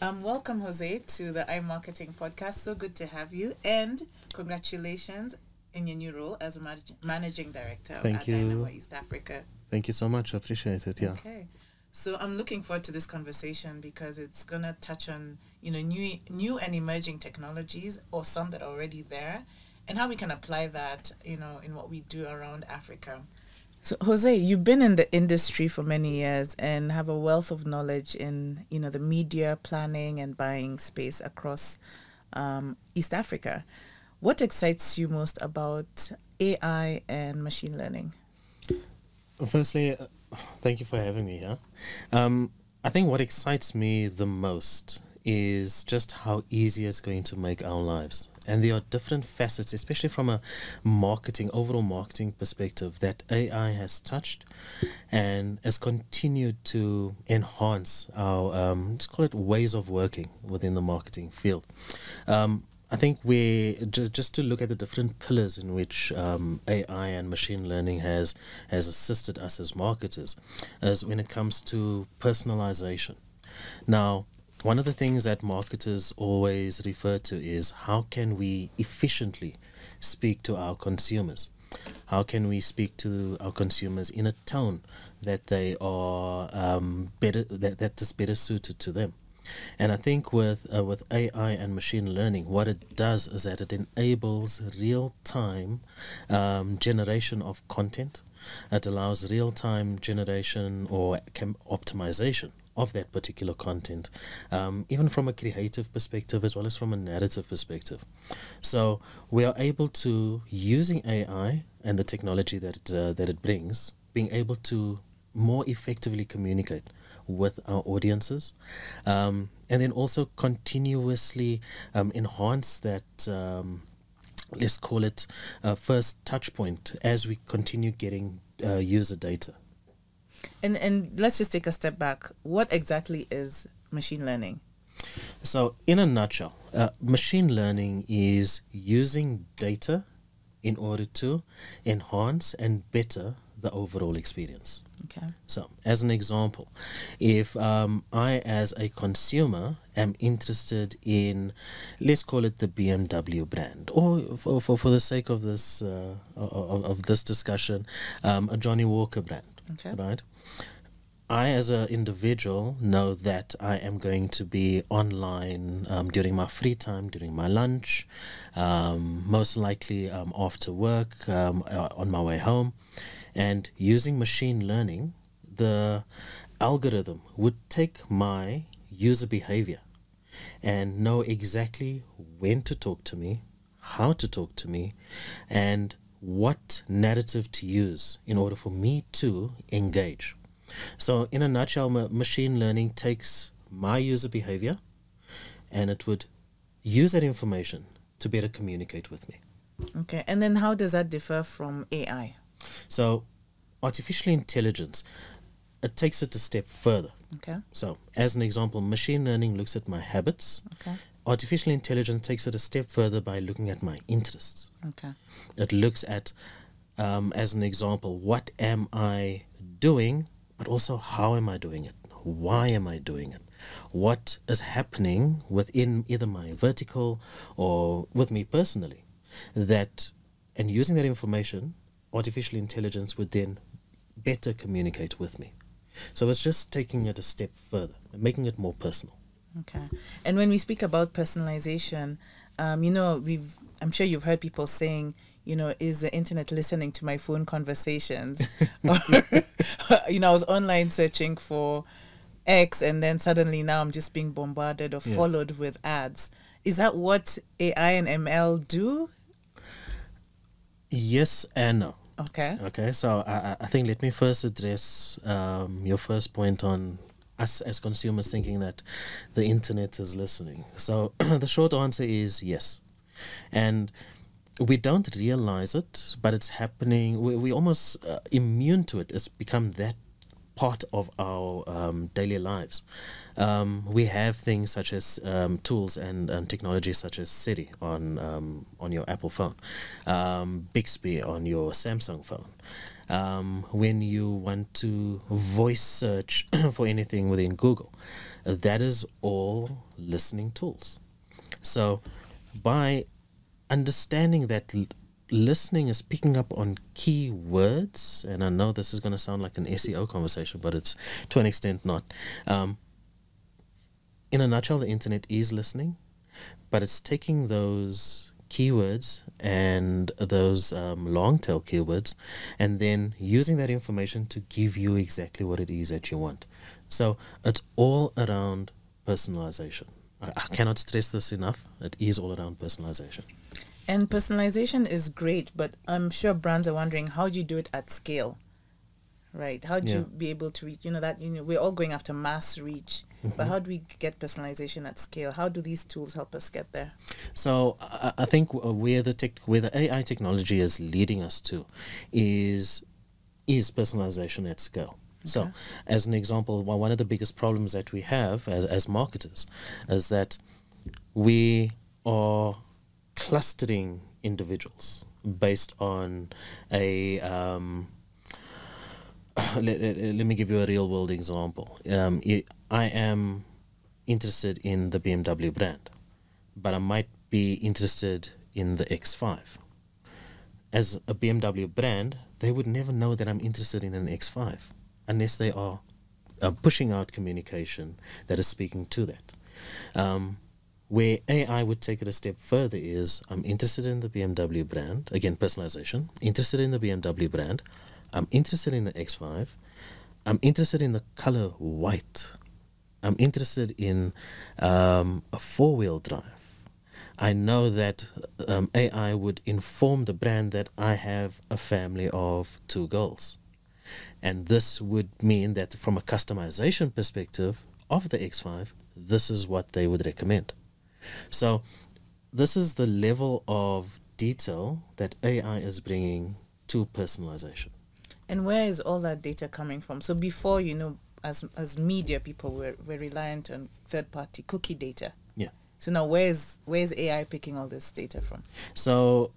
Um, welcome, Jose, to the iMarketing podcast. So good to have you, and congratulations in your new role as a managing director Thank at you. Dynamo East Africa. Thank you so much. I appreciate it. Yeah. Okay. So I'm looking forward to this conversation because it's gonna touch on you know new new and emerging technologies or some that are already there, and how we can apply that you know in what we do around Africa. So Jose, you've been in the industry for many years and have a wealth of knowledge in you know the media planning and buying space across um, East Africa. What excites you most about AI and machine learning? Firstly, uh, thank you for having me here. Um, I think what excites me the most is just how easy it's going to make our lives. And there are different facets, especially from a marketing, overall marketing perspective, that AI has touched and has continued to enhance our, um, let's call it ways of working within the marketing field. Um, I think we ju- just to look at the different pillars in which um, AI and machine learning has has assisted us as marketers, as when it comes to personalization. Now, one of the things that marketers always refer to is how can we efficiently speak to our consumers? How can we speak to our consumers in a tone that they are um, better that, that is better suited to them? And I think with uh, with AI and machine learning, what it does is that it enables real time um, generation of content. It allows real time generation or optimization of that particular content, um, even from a creative perspective as well as from a narrative perspective. So we are able to using AI and the technology that it, uh, that it brings, being able to more effectively communicate with our audiences, um, and then also continuously um, enhance that. Um, let's call it uh, first touch point as we continue getting uh, user data. And and let's just take a step back. What exactly is machine learning? So, in a nutshell, uh, machine learning is using data in order to enhance and better the overall experience. Okay. So, as an example, if um, I, as a consumer, am interested in, let's call it the BMW brand, or for, for, for the sake of this uh, of, of this discussion, um, a Johnnie Walker brand, Okay. right? I, as an individual, know that I am going to be online um, during my free time, during my lunch, um, most likely um, after work, um, uh, on my way home. And using machine learning, the algorithm would take my user behavior and know exactly when to talk to me, how to talk to me, and what narrative to use in order for me to engage. So, in a nutshell, ma- machine learning takes my user behavior and it would use that information to better communicate with me. Okay. And then how does that differ from AI? So, artificial intelligence, it takes it a step further. Okay. So, as an example, machine learning looks at my habits. Okay. Artificial intelligence takes it a step further by looking at my interests. Okay. It looks at, um, as an example, what am I doing, but also how am I doing it? Why am I doing it? What is happening within either my vertical or with me personally? That, and using that information, artificial intelligence would then better communicate with me. So it's just taking it a step further making it more personal. Okay. And when we speak about personalization, um, you know, we've I'm sure you've heard people saying, you know, is the internet listening to my phone conversations? or, you know, I was online searching for X and then suddenly now I'm just being bombarded or Yeah. followed with ads. Is that what AI and ML do? Yes and no. Okay. Okay, so I, I- I think let me first address um, your first point on us as consumers thinking that the internet is listening. So the short answer is yes. And we don't realize it, but it's happening. We, we almost uh, immune to it. It's become that part of our um, daily lives. Um, we have things such as um, tools and, and technology such as Siri on um, on your Apple phone, um, Bixby on your Samsung phone. Um, when you want to voice search for anything within Google, that is all listening tools. So, by understanding that listening is picking up on key words, and I know this is going to sound like an SEO conversation, but it's to an extent not. Um, in a nutshell, the internet is listening, but it's taking those keywords and those um, long tail keywords and then using that information to give you exactly what it is that you want. So it's all around personalization. I, I cannot stress this enough. It is all around personalization. And personalization is great, but I'm sure brands are wondering how do you do it at scale? Right? How do Yeah. you be able to reach? You know that you know we're all going after mass reach, Mm-hmm. but how do we get personalization at scale? How do these tools help us get there? So I, I think where the tech, where the AI technology is leading us to, is is personalization at scale. So, as an example, one one of the biggest problems that we have as as marketers is that we are clustering individuals based on a um, let, let, let me give you a real world example. Um, I- am interested in the BMW brand, but I might be interested in the X5. As a BMW brand, they would never know that I'm interested in an X5 unless they are uh, pushing out communication that is speaking to that. Um, where AI would take it a step further is I'm interested in the BMW brand, again, personalization, interested in the BMW brand, I'm interested in the X5, I'm interested in the color white, I'm interested in um, a four wheel drive. I know that um, AI would inform the brand that I have a family of two girls. And this would mean that from a customization perspective of the X5, this is what they would recommend. So, this is the level of detail that AI is bringing to personalization. And where is all that data coming from? So before, you know, as as media people, we're, we're reliant on third party cookie data. Yeah. So now, where's where's AI picking all this data from? So,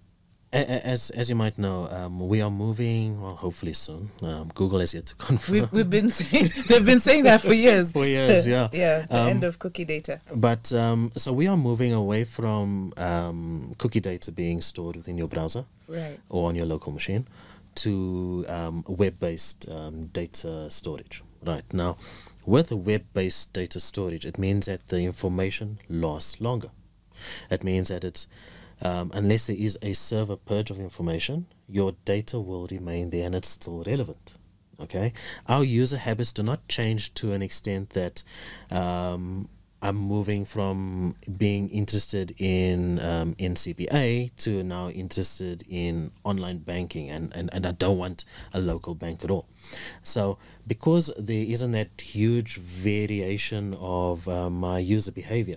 as as you might know, um, we are moving. Well, hopefully soon. Um, Google has yet to confirm. We've, we've been saying they've been saying that for years. For years, yeah. yeah, the Um, end of cookie data. But um, so we are moving away from um, cookie data being stored within your browser Right. or on your local machine to um, web-based um, data storage. Right now, with a web-based data storage, it means that the information lasts longer. It means that it's um, unless there is a server purge of information, your data will remain there and it's still relevant. Okay, our user habits do not change to an extent that um, I'm moving from being interested in um, NCBA to now interested in online banking, and, and, and I don't want a local bank at all. So, because there isn't that huge variation of uh, my user behavior,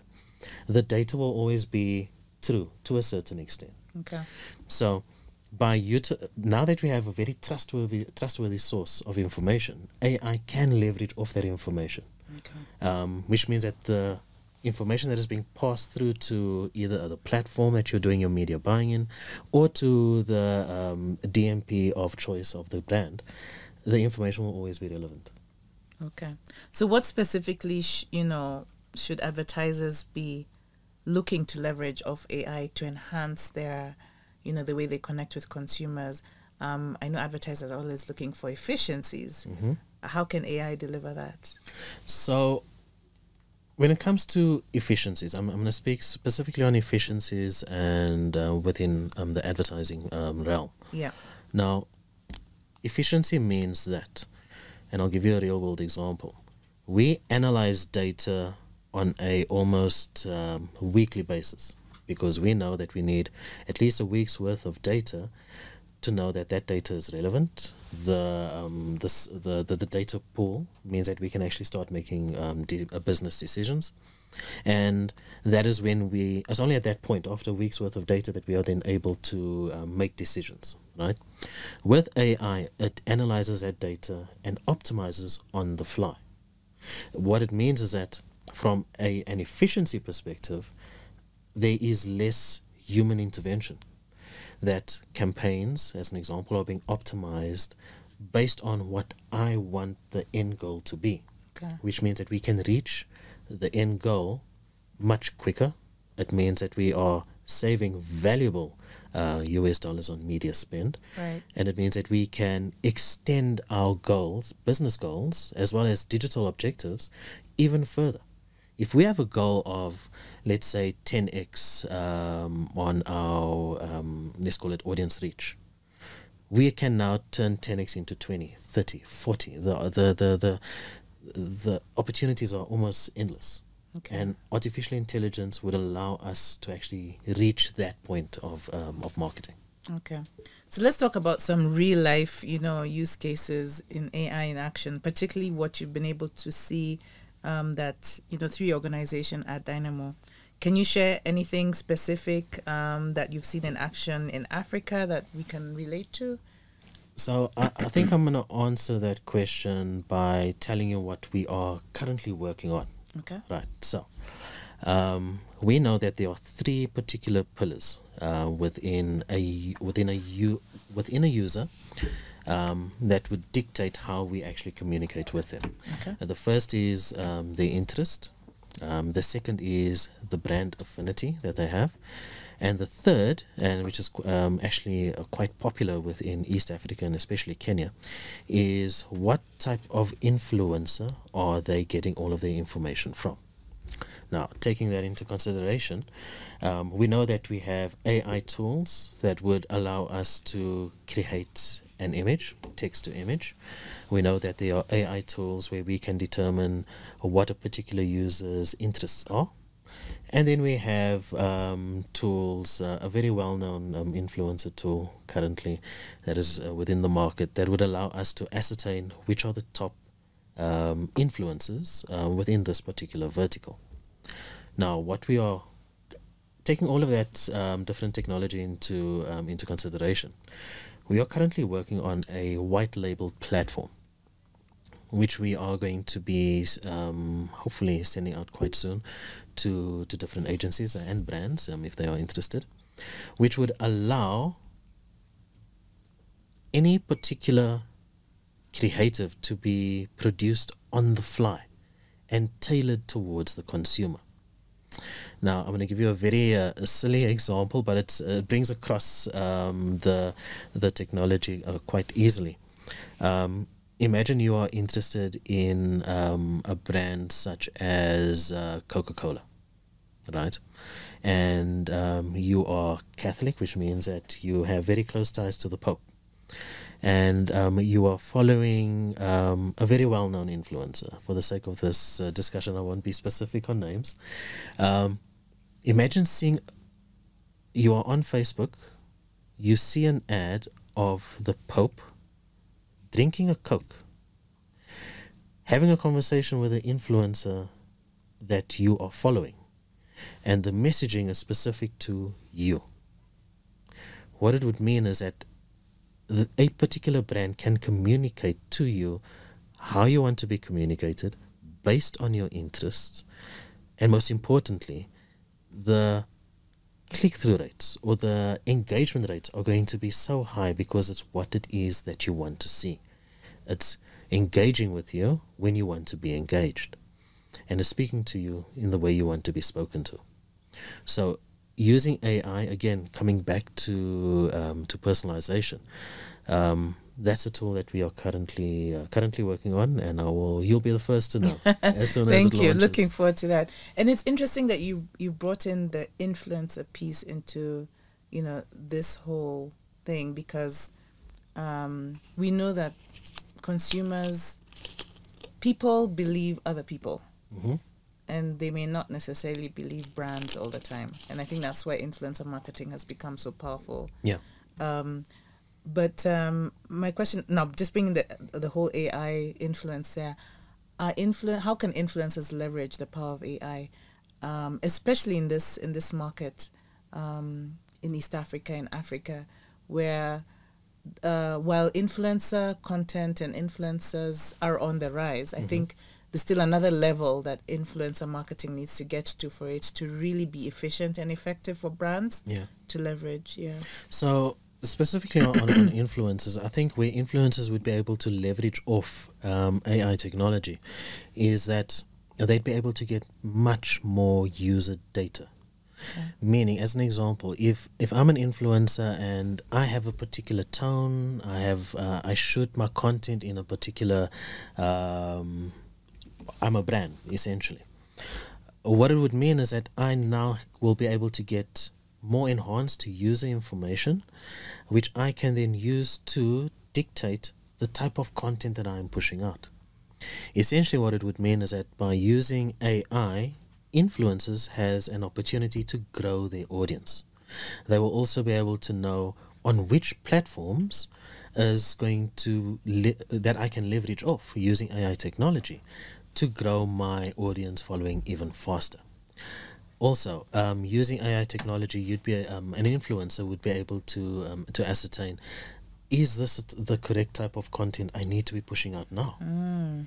the data will always be true to a certain extent. Okay. So, by uti- now that we have a very trustworthy trustworthy source of information, AI can leverage off that information Okay. um, which means that the information that is being passed through to either the platform that you're doing your media buying in or to the um, DMP of choice of the brand, the information will always be relevant. Okay. So, what specifically, sh- you know, should advertisers be looking to leverage of AI to enhance their, you know, the way they connect with consumers? Um, I know advertisers are always looking for efficiencies. Mm-hmm. How can AI deliver that? So, when it comes to efficiencies, I'm, I'm going to speak specifically on efficiencies and uh, within um, the advertising um, realm. Yeah. Now, efficiency means that, and I'll give you a real world example. We analyze data on a almost um, weekly basis because we know that we need at least a week's worth of data to know that that data is relevant. The um, this, the, the the data pool means that we can actually start making um, uh, business decisions, and that is when we. It's only at that point, after a week's worth of data, that we are then able to um, make decisions right? With AI, it analyzes that data and optimizes on the fly. What it means is that from a, an efficiency perspective, there is less human intervention. That campaigns, as an example, are being optimized based on what I want the end goal to be, Okay. which means that we can reach the end goal much quicker. It means that we are saving valuable uh, US dollars on media spend. Right. And it means that we can extend our goals, business goals, as well as digital objectives, even further. If we have a goal of, let's say, 10x um, on our, um, let's call it audience reach, we can now turn 10x into 20, 30, 40. The, the, the, the, the opportunities are almost endless. Okay. And artificial intelligence would allow us to actually reach that point of, um, of marketing. Okay. So let's talk about some real life, you know, use cases in AI in action, particularly what you've been able to see um, that, you know, through your organization at Dynamo. Can you share anything specific um, that you've seen in action in Africa that we can relate to? So I, I think I'm going to answer that question by telling you what we are currently working on. Okay. Right. So um, we know that there are three particular pillars uh, within a within a u- within a user um, that would dictate how we actually communicate with them. Okay. Uh, the first is um, their interest. Um, the second is the brand affinity that they have. And the third, and which is um, actually uh, quite popular within East Africa and especially Kenya, is what type of influencer are they getting all of their information from? Now, taking that into consideration, um, we know that we have AI tools that would allow us to create an image, text to image. We know that there are AI tools where we can determine what a particular user's interests are. And then we have um, tools, uh, a very well known um, influencer tool currently that is uh, within the market that would allow us to ascertain which are the top um, influencers uh, within this particular vertical. Now, what we are taking all of that um, different technology into um, into consideration, we are currently working on a white label platform, which we are going to be um, hopefully sending out quite soon to to different agencies and brands um, if they are interested, which would allow any particular creative to be produced on the fly and tailored towards the consumer. Now, I'm going to give you a very uh, silly example, but it brings across um, the the technology uh, quite easily. Um, imagine you are interested in um, a brand such as uh, Coca-Cola, right? And um, you are Catholic, which means that you have very close ties to the Pope and um, you are following um, a very well known influencer. For the sake of this uh, discussion, I won't be specific on names. Um, imagine seeing you are on Facebook, you see an ad of the Pope drinking a Coke, having a conversation with an influencer that you are following, and the messaging is specific to you. What it would mean is that a particular brand can communicate to you how you want to be communicated based on your interests and most importantly the click-through rates or the engagement rates are going to be so high because it's what it is that you want to see. It's engaging with you when you want to be engaged and it's speaking to you in the way you want to be spoken to. So using AI again, coming back to um, to personalization, um, that's a tool that we are currently uh, currently working on, and I will you'll be the first to know as soon as Thank it you. launches. Looking forward to that. And it's interesting that you you brought in the influencer piece into, you know, this whole thing because um, we know that consumers, people believe other people, Mhm. And they may not necessarily believe brands all the time. And I think that's why influencer marketing has become so powerful. Yeah. Um, but um, my question now, just bringing the the whole AI influence there, are influ- how can influencers leverage the power of AI, um, especially in this in this market, um, in East Africa, in Africa, where uh, while influencer content and influencers are on the rise, I mm-hmm. think there's still another level that influencer marketing needs to get to for it to really be efficient and effective for brands yeah. to leverage. Yeah. So specifically on, on, influencers, I think where influencers would be able to leverage off um, AI technology is that they'd be able to get much more user data. Okay. Meaning, as an example, if if I'm an influencer and I have a particular tone, I have uh, I shoot my content in a particular, um, I'm a brand essentially. What it would mean is that I now will be able to get more enhanced to user information, which I can then use to dictate the type of content that I'm pushing out. Essentially, what it would mean is that by using AI, influencers has an opportunity to grow their audience. They will also be able to know on which platforms is going to that I can leverage off using AI technology to grow my audience following even faster. Also, um, using AI technology, you'd be um, an influencer would be able to um, to ascertain is this the correct type of content I need to be pushing out now? Mm.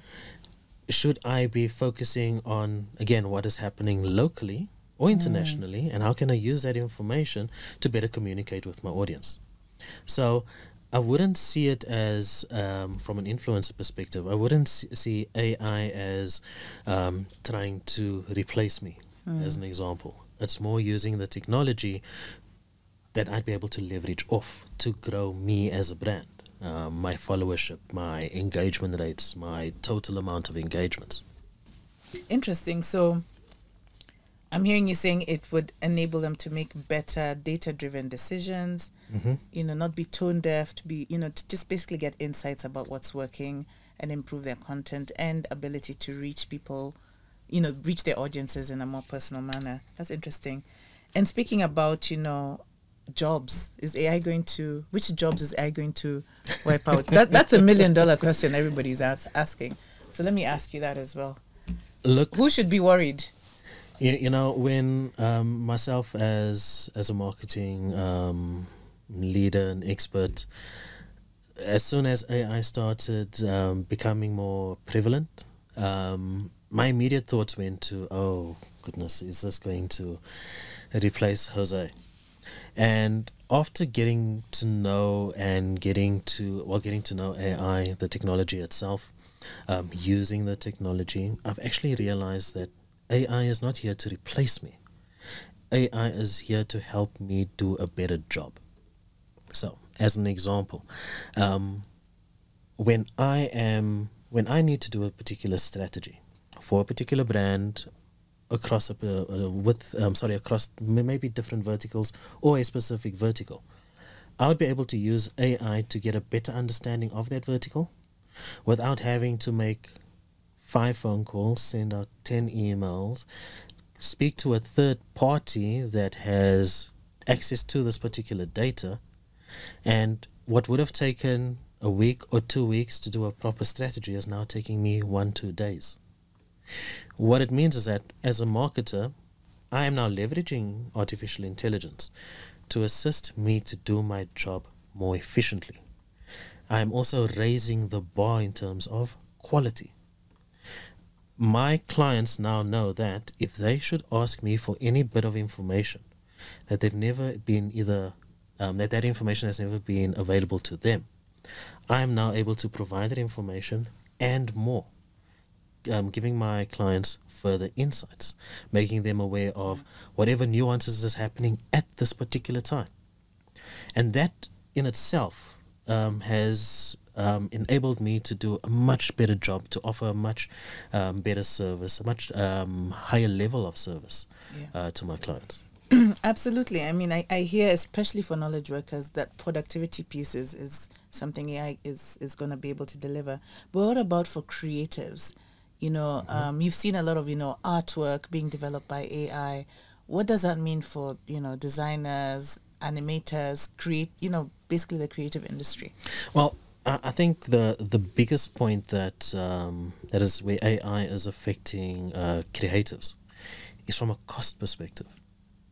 Should I be focusing on again what is happening locally or internationally, mm. and how can I use that information to better communicate with my audience? So, I wouldn't see it as um, from an influencer perspective. I wouldn't see AI as um, trying to replace me mm. as an example. It's more using the technology that I'd be able to leverage off to grow me as a brand, uh, my followership, my engagement rates, my total amount of engagements. Interesting. So I'm hearing you saying it would enable them to make better data driven decisions, mm-hmm. you know, not be tone deaf, to be, you know, to just basically get insights about what's working and improve their content and ability to reach people you know, reach their audiences in a more personal manner. That's interesting. And speaking about, you know, jobs, is AI going to which jobs is AI going to wipe out? that that's a million dollar question everybody's as, asking. So let me ask you that as well. Look, who should be worried? You, you know, when um, myself as as a marketing um, leader and expert, as soon as AI started um, becoming more prevalent, um, my immediate thoughts went to, oh goodness, is this going to replace Jose? And after getting to know and getting to well, getting to know AI, the technology itself, um, using the technology, I've actually realized that AI is not here to replace me. AI is here to help me do a better job. So, as an example, um, when I am when I need to do a particular strategy, for a particular brand across a uh, with um, sorry across maybe different verticals or a specific vertical i would be able to use ai to get a better understanding of that vertical without having to make five phone calls send out 10 emails speak to a third party that has access to this particular data and what would have taken a week or two weeks to do a proper strategy is now taking me one two days what it means is that as a marketer, I am now leveraging artificial intelligence to assist me to do my job more efficiently. I am also raising the bar in terms of quality. My clients now know that if they should ask me for any bit of information that they've never been either um, that that information has never been available to them, I am now able to provide that information and more um, giving my clients further insights, making them aware of whatever nuances is happening at this particular time. And that in itself um, has um, enabled me to do a much better job, to offer a much um, better service, a much um, higher level of service yeah. uh, to my clients. Absolutely. I mean, I, I hear, especially for knowledge workers, that productivity piece is, is something AI is, is going to be able to deliver. But what about for creatives? You know, mm-hmm. um, you've seen a lot of you know artwork being developed by AI. What does that mean for you know designers, animators, create you know basically the creative industry? Well, I think the the biggest point that um, that is where AI is affecting uh, creatives is from a cost perspective.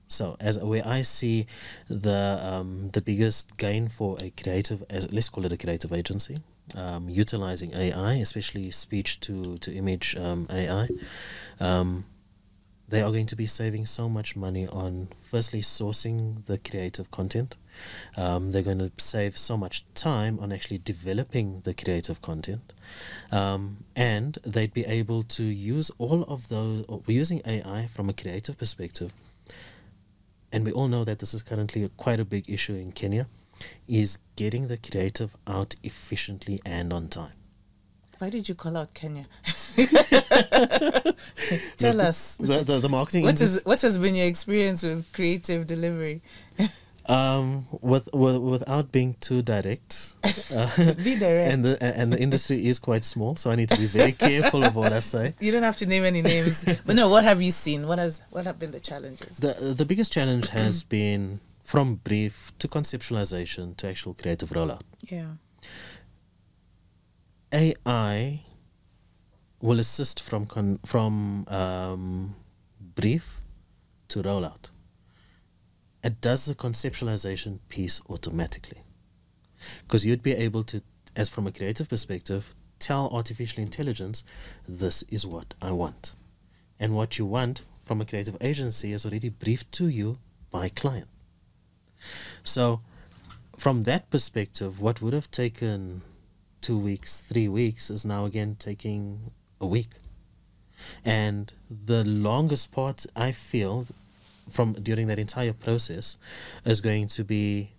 So as where I see the um, the biggest gain for a creative, as let's call it a creative agency, um, utilizing AI, especially speech to to image um, AI, um, they are going to be saving so much money on firstly sourcing the creative content. Um, they're going to save so much time on actually developing the creative content, um, and they'd be able to use all of those we're using AI from a creative perspective and we all know that this is currently a, quite a big issue in Kenya, is getting the creative out efficiently and on time. Why did you call out Kenya? Tell us. The, the, the marketing what, is, what has been your experience with creative delivery? Um, with, with without being too direct, uh, be direct. And the and the industry is quite small, so I need to be very careful of what I say. You don't have to name any names, but no. What have you seen? What has what have been the challenges? The the biggest challenge has been from brief to conceptualization to actual creative rollout. Yeah. AI will assist from con- from um, brief to rollout it does the conceptualization piece automatically. Because you'd be able to, as from a creative perspective, tell artificial intelligence, this is what I want. And what you want from a creative agency is already briefed to you by client. So, from that perspective, what would have taken two weeks, three weeks is now again taking a week. And the longest part I feel from during that entire process is going to be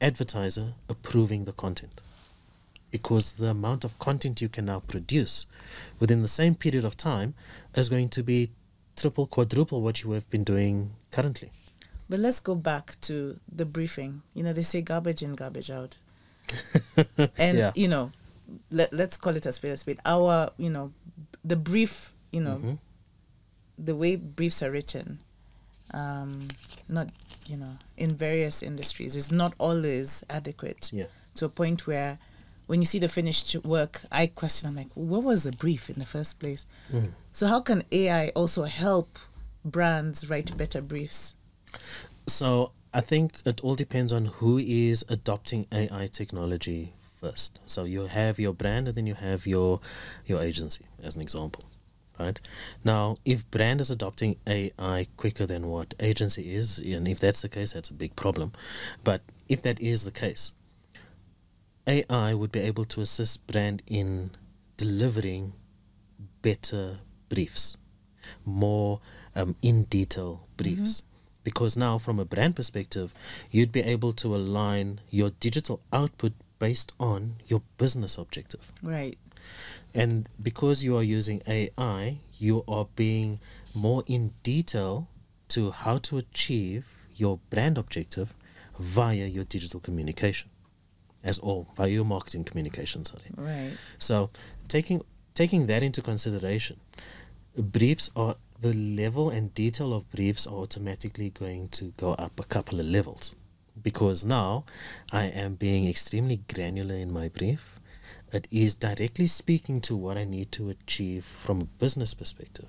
advertiser approving the content. Because the amount of content you can now produce within the same period of time is going to be triple quadruple what you have been doing currently. But let's go back to the briefing. You know they say garbage in garbage out. And yeah. you know let, let's call it a spade a spade. Our you know the brief you know mm-hmm. the way briefs are written um, not you know in various industries is not always adequate yeah. to a point where when you see the finished work i question i'm like what was the brief in the first place mm. so how can ai also help brands write better briefs so i think it all depends on who is adopting ai technology first so you have your brand and then you have your your agency as an example right? Now, if brand is adopting AI quicker than what agency is, and if that's the case, that's a big problem. But if that is the case, AI would be able to assist brand in delivering better briefs, more um, in detail briefs. Mm-hmm. Because now, from a brand perspective, you'd be able to align your digital output based on your business objective. Right. And because you are using AI, you are being more in detail to how to achieve your brand objective via your digital communication. As all via your marketing communication sorry. Right. So taking taking that into consideration briefs are the level and detail of briefs are automatically going to go up a couple of levels. Because now i am being extremely granular in my brief it is directly speaking to what I need to achieve from a business perspective.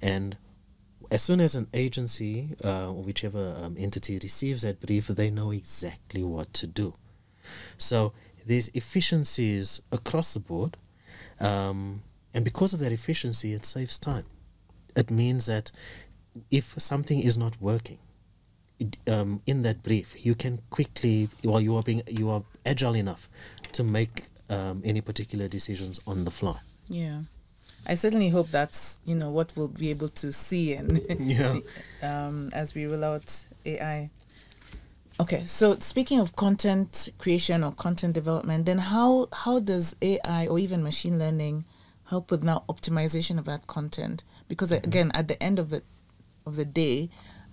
And as soon as an agency uh, whichever um, entity receives that brief, they know exactly what to do. So there's efficiencies across the board. Um, and because of that efficiency, it saves time. It means that if something is not working, um, in that brief, you can quickly, while you are being, you are agile enough to make um, any particular decisions on the fly. Yeah. I certainly hope that's you know what we'll be able to see and yeah. um, as we roll out AI. Okay, so speaking of content creation or content development, then how how does AI or even machine learning help with now optimization of that content? Because mm-hmm. again, at the end of it of the day,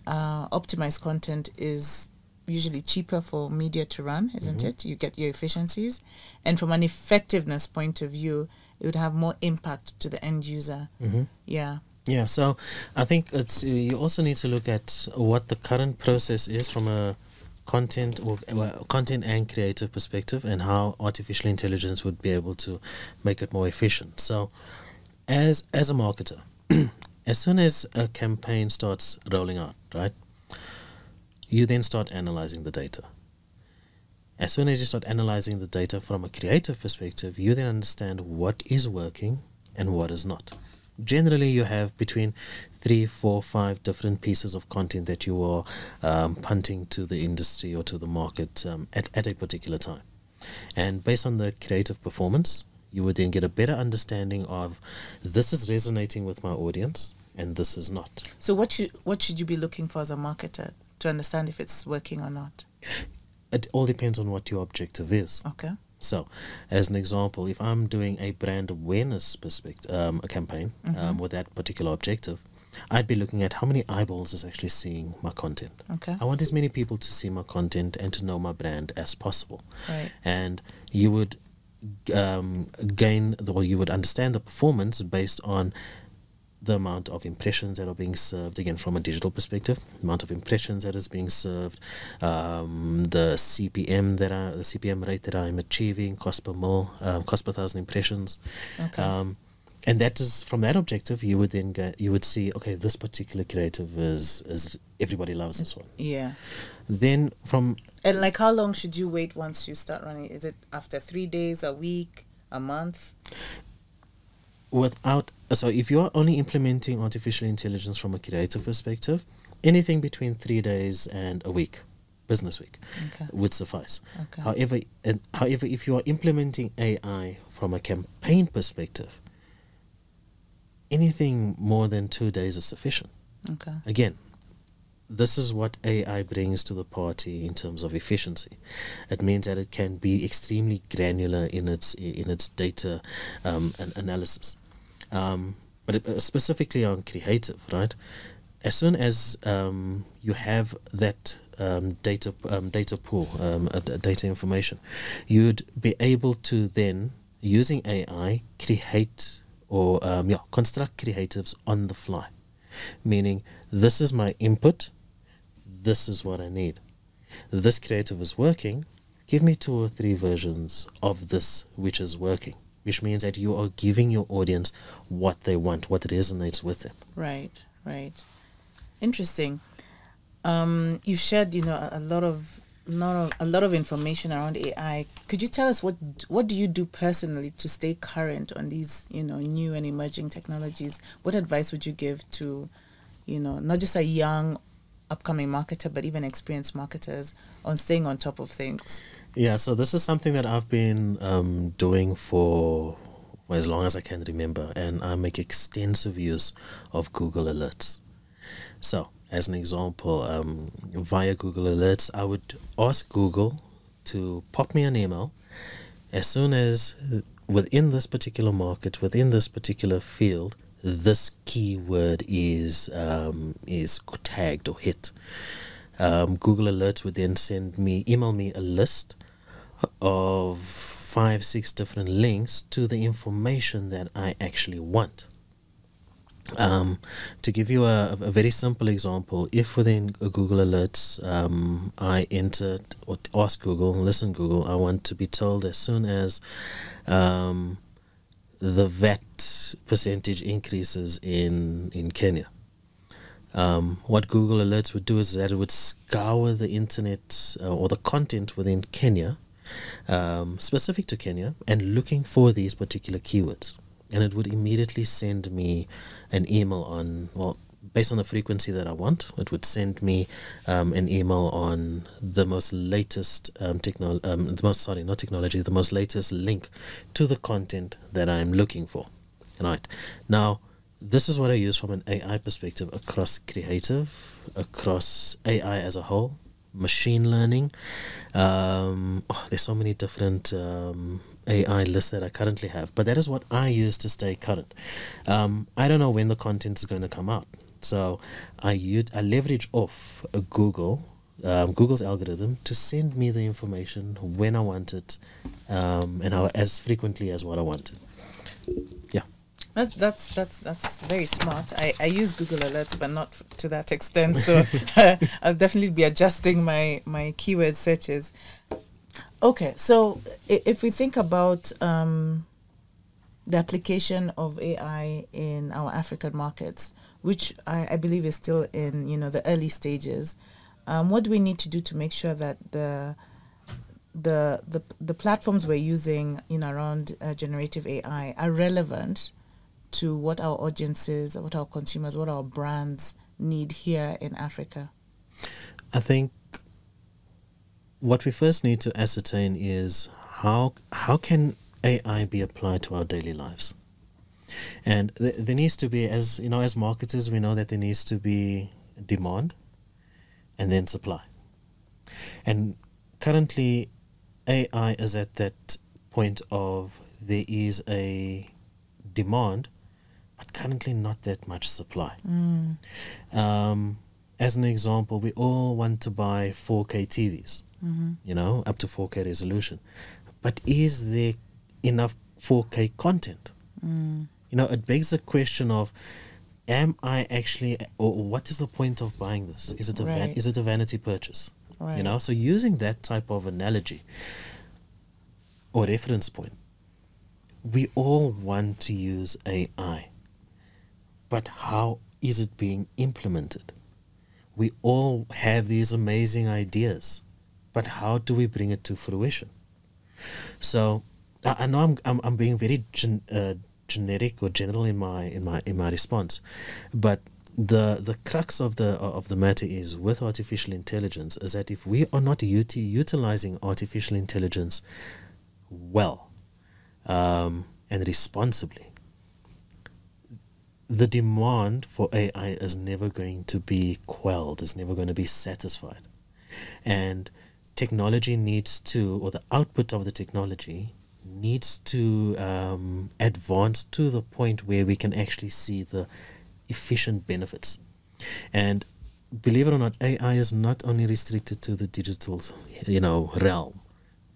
uh, optimized content is usually cheaper for media to run, isn't mm-hmm. it? You get your efficiencies. And from an effectiveness point of view, it would have more impact to the end user. Mm-hmm. Yeah. Yeah, so I think it's you also need to look at what the current process is from a content or well, content and creative perspective and how artificial intelligence would be able to make it more efficient. So as as a marketer, as soon as a campaign starts rolling out, right? You then start analyzing the data. As soon as you start analyzing the data from a creative perspective, you then understand what is working and what is not. Generally, you have between three, four, five different pieces of content that you are um, punting to the industry or to the market um, at, at a particular time. And based on the creative performance, you would then get a better understanding of this is resonating with my audience and this is not. So what should what should you be looking for as a marketer to understand if it's working or not? It all depends on what your objective is. Okay. So, as an example, if I'm doing a brand awareness perspective, um, a campaign Mm-hmm. um, with that particular objective, I'd be looking at how many eyeballs is actually seeing my content. Okay. I want as many people to see my content and to know my brand as possible. Right. And you would um, gain, the, well, you would understand the performance based on the amount of impressions that are being served again from a digital perspective amount of impressions that is being served um, the cpm that I, the cpm rate that i'm achieving cost per mille um, cost per thousand impressions Okay. um, and that is from that objective you would then get you would see okay this particular creative is is everybody loves this one yeah. then from And like how long should you wait once you start running? Is it after three days, a week, a month? Without so if you're only implementing artificial intelligence from a creative perspective anything between three days and a week business week Okay. would suffice Okay. however and however if you are implementing ai from a campaign perspective anything more than two days is sufficient Okay. again this is what AI brings to the party in terms of efficiency. It means that it can be extremely granular in its in its data um, an analysis, um, but uh, specifically on creative, right? As soon as um, you have that um, data um, data pool, um, uh, data information, you'd be able to then using AI create or um, yeah construct creatives on the fly meaning this is my input, this is what I need. This creative is working, give me two or three versions of this which is working, which means that you are giving your audience what they want, what resonates with them. Right. Right. Interesting. Um, you've shared, you know, a, lot of of a lot of information around AI. Could you tell us what what do you do personally to stay current on these, you know, new and emerging technologies? What advice would you give to, you know, not just a young upcoming marketer but even experienced marketers on staying on top of things? Yeah, so this is something that I've been um, doing for as long as I can remember, and I make extensive use of Google Alerts. So, as an example, um, via Google Alerts, I would ask Google to pop me an email as soon as within this particular market, within this particular field, this keyword is um, is tagged or hit. Um, Google Alerts would then send me email me a list of five six different links to the information that I actually want. Um, to give you a, a very simple example, if within Google Alerts um, I entered or ask Google, listen Google, I want to be told as soon as um, the VAT percentage increases in in Kenya. Um, what Google Alerts would do is that it would scour the internet uh, or the content within Kenya, um, specific to Kenya, and looking for these particular keywords. And it would immediately send me an email on, well, based on the frequency that I want, it would send me um, an email on the most latest um, technology, um, the most, sorry, not technology, the most latest link to the content that I'm looking for. Right. Now, this is what I use from an AI perspective across creative, across AI as a whole, machine learning. Um, oh, there's so many different um, AI lists that I currently have, but that is what I use to stay current. Um, I don't know when the content is going to come out, so I use I leverage off Google. Um, Google's algorithm to send me the information when I want it, um, and how, as frequently as what I want it. Yeah. That's that's that's that's very smart. I, I use Google Alerts, but not to that extent. So I'll definitely be adjusting my my keyword searches. Okay, so if we think about um, the application of AI in our African markets, which I, I believe is still in you know the early stages. Um, what do we need to do to make sure that the the the, the platforms we're using in around uh, generative AI are relevant to what our audiences, what our consumers, what our brands need here in Africa? I think what we first need to ascertain is how how can AI be applied to our daily lives? And th- there needs to be, as you know, as marketers, we know that there needs to be demand and then supply. And currently, AI is at that point of there is a demand, but currently not that much supply. Mm. Um, as an example, we all want to buy 4K TVs, Mm-hmm. you know, up to 4K resolution. But is there enough 4K content? Mm. You know, it begs the question of, am I actually, or what is the point of buying this? Is it a van, is it a vanity purchase? Right. You know, so using that type of analogy or reference point, we all want to use AI, but how is it being implemented? We all have these amazing ideas, but how do we bring it to fruition? So I, know I'm, I'm I'm being very gen, uh, generic or general in my in my in my response, but the the crux of the of the matter is with artificial intelligence is that if we are not uti- utilizing artificial intelligence well um, and responsibly, the demand for AI is never going to be quelled. it's never going to be satisfied, and technology needs to, or the output of the technology needs to um, advance to the point where we can actually see the efficient benefits. And believe it or not, AI is not only restricted to the digital, you know, realm.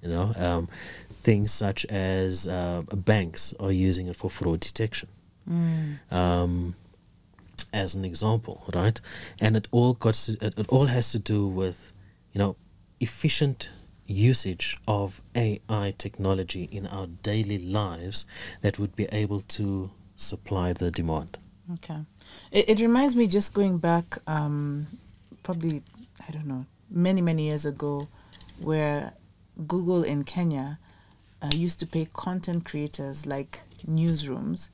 You know, um, things such as uh, banks are using it for fraud detection Mm. um, as an example, right? And it all got to, it, it all has to do with, you know, efficient usage of AI technology in our daily lives that would be able to supply the demand. Okay. It, it reminds me just going back, um, probably, I don't know, many, many years ago, where Google in Kenya uh, used to pay content creators like newsrooms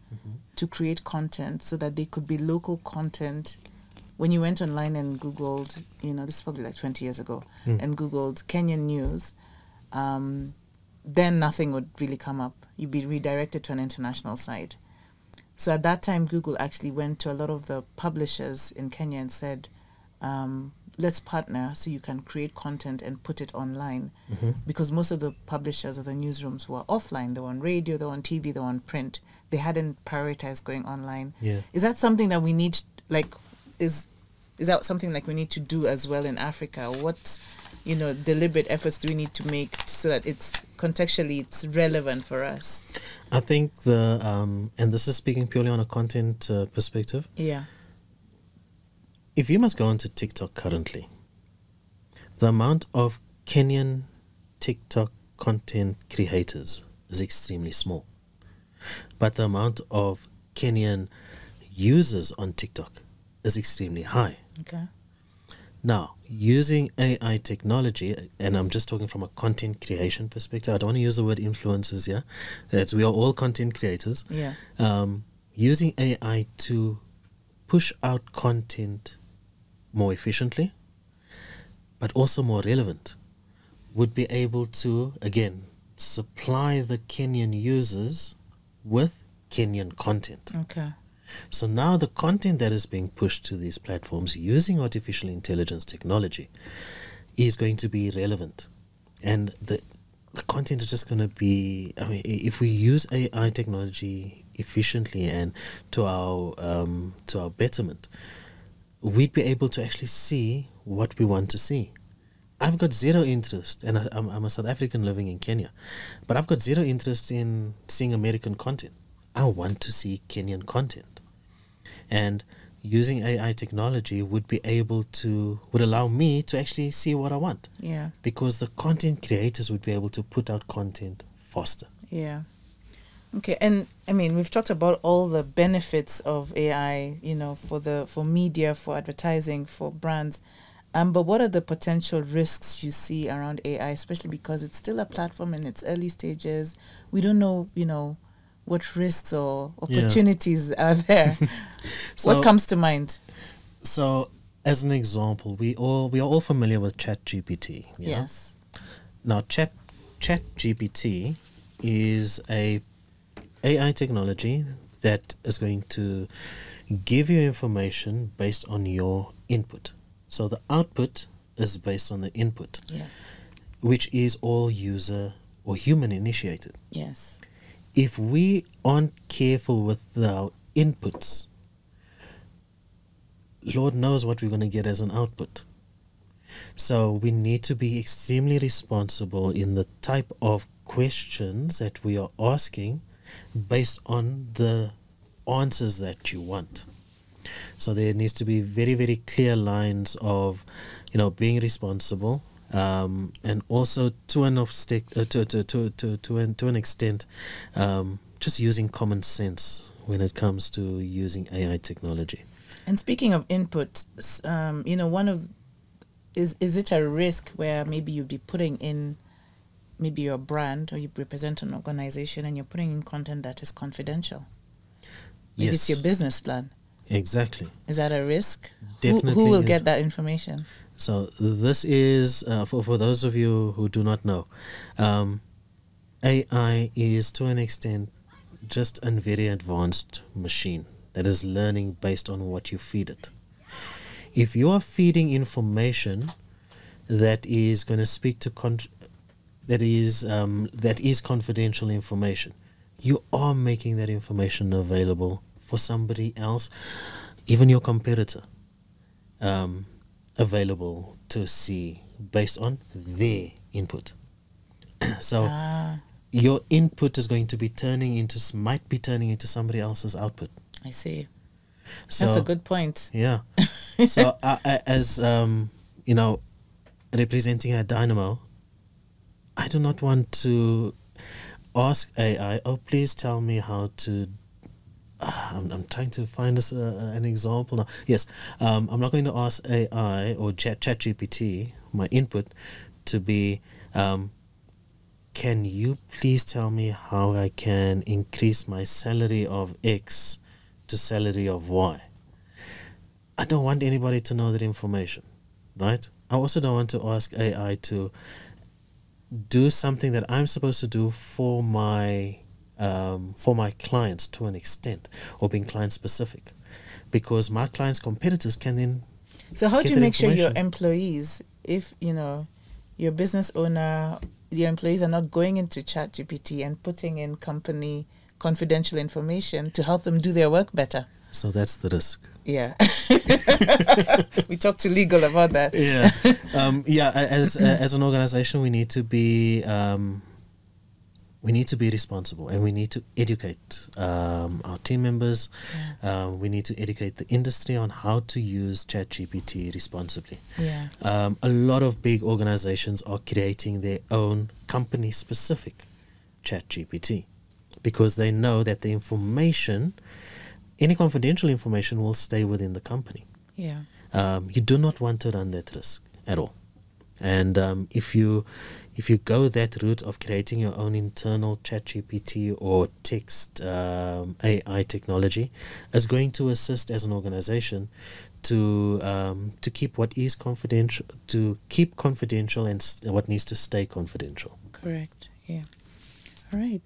to create content so that they could be local content. When you went online and Googled, you know, this is probably like 20 years ago, Mm. and Googled Kenyan news, um, then nothing would really come up. You'd be redirected to an international site. So at that time, Google actually went to a lot of the publishers in Kenya and said, um, let's partner so you can create content and put it online. Because most of the publishers or the newsrooms were offline. They were on radio, they were on TV, they were on print. They hadn't prioritized going online. Yeah. Is that something that we need, like, is is that something like we need to do as well in Africa? What, you know, deliberate efforts do we need to make so that it's contextually it's relevant for us? I think the um, and this is speaking purely on a content uh, perspective. Yeah. If you must go onto TikTok currently, the amount of Kenyan TikTok content creators is extremely small. But the amount of Kenyan users on TikTok is extremely high. Okay. Now, using AI technology, and I'm just talking from a content creation perspective, I don't want to use the word influencers here. It's, we are all content creators. Yeah. Um, using AI to push out content more efficiently, but also more relevant, would be able to, again, supply the Kenyan users with Kenyan content. Okay. So now the content that is being pushed to these platforms using artificial intelligence technology is going to be relevant. And the the content is just going to be I mean if we use AI technology efficiently and to our um, to our betterment we'd be able to actually see what we want to see. I've got zero interest, and I, I'm, I'm a South African living in Kenya, but I've got zero interest in seeing American content. I want to see Kenyan content. And using AI technology would be able to, would allow me to actually see what I want Yeah. because the content creators would be able to put out content faster. Yeah. Okay, and I mean we've talked about all the benefits of AI, you know, for the for media, for advertising, for brands. Um, but what are the potential risks you see around AI, especially because it's still a platform in its early stages? We don't know, you know, what risks or opportunities yeah. are there. so, what comes to mind? So, as an example, we all we are all familiar with ChatGPT. Yes. Now, Chat ChatGPT is a AI technology that is going to give you information based on your input. So the output is based on the input, yeah. which is all user or human initiated. Yes. If we aren't careful with our inputs, Lord knows what we're going to get as an output. So we need to be extremely responsible in the type of questions that we are asking based on the answers that you want. So there needs to be very, very clear lines of, you know, being responsible, um, and also to an extent, uh, to, to, to, to, to, an, to an extent, um, just using common sense when it comes to using AI technology. And speaking of input, um, you know, one of is is it a risk where maybe you'd be putting in maybe your brand or you represent an organization and you're putting in content that is confidential? Maybe yes. it's your business plan. Exactly. Is that a risk? Definitely. Who, who will is. get that information? So this is uh, for for those of you who do not know, um, AI is to an extent just a very advanced machine that is learning based on what you feed it. If you are feeding information that is going to speak to con- that is um, that is confidential information, you are making that information available for somebody else, even your competitor, um, available to see based on their input. so ah. your input is going to be turning into might be turning into somebody else's output. I see. So, That's a good point. Yeah. so I, I, as um, you know, representing a dynamo, I do not want to ask AI, oh, please tell me how to I'm, I'm trying to find us an example now. Yes, um, I'm not going to ask AI or Chat ChatGPT my input to be. Um, can you please tell me how I can increase my salary of X to salary of Y? I don't want anybody to know that information, right? I also don't want to ask AI to do something that I'm supposed to do for my um, for my clients to an extent or being client specific because my clients' competitors can then. So, how do you make sure your employees, if you know, your business owner, your employees are not going into ChatGPT and putting in company confidential information to help them do their work better? So that's the risk. Yeah, we talked to legal about that. Yeah, um, yeah. As uh, as an organization, we need to be. Um, we need to be responsible and we need to educate um, our team members. Yeah. Um, we need to educate the industry on how to use ChatGPT responsibly. Yeah. Um, a lot of big organizations are creating their own company specific ChatGPT because they know that the information, any confidential information, will stay within the company. Yeah. Um, you do not want to run that risk at all. And um, if you if you go that route of creating your own internal chat gpt or text um, ai technology is going to assist as an organization to um, to keep what is confidential to keep confidential and what needs to stay confidential correct yeah all right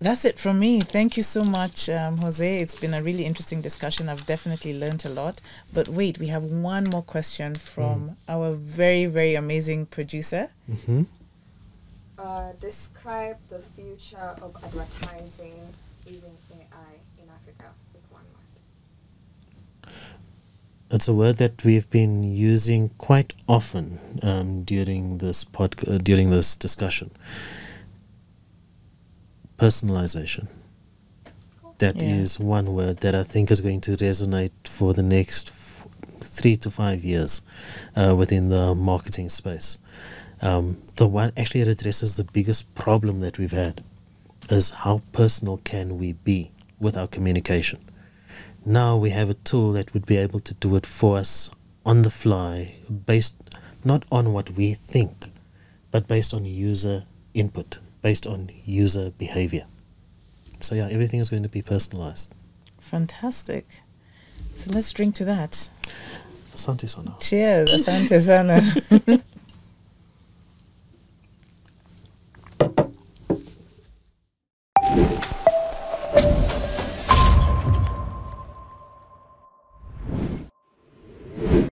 that's it from me. Thank you so much, um, Jose. It's been a really interesting discussion. I've definitely learned a lot. But wait, we have one more question from mm. our very, very amazing producer. Mm-hmm. Uh, describe the future of advertising using AI in Africa with one word. It's a word that we've been using quite often um, during this pod, uh, during this discussion. Personalization. That yeah. is one word that I think is going to resonate for the next f- three to five years uh, within the marketing space um, the one actually it addresses the biggest problem that we've had is how personal can we be with our communication. Now we have a tool that would be able to do it for us on the fly, based not on what we think, but based on user input, based on user behavior. So yeah, everything is going to be personalized. Fantastic. So let's drink to that. Asante sana. Cheers. Asante sana.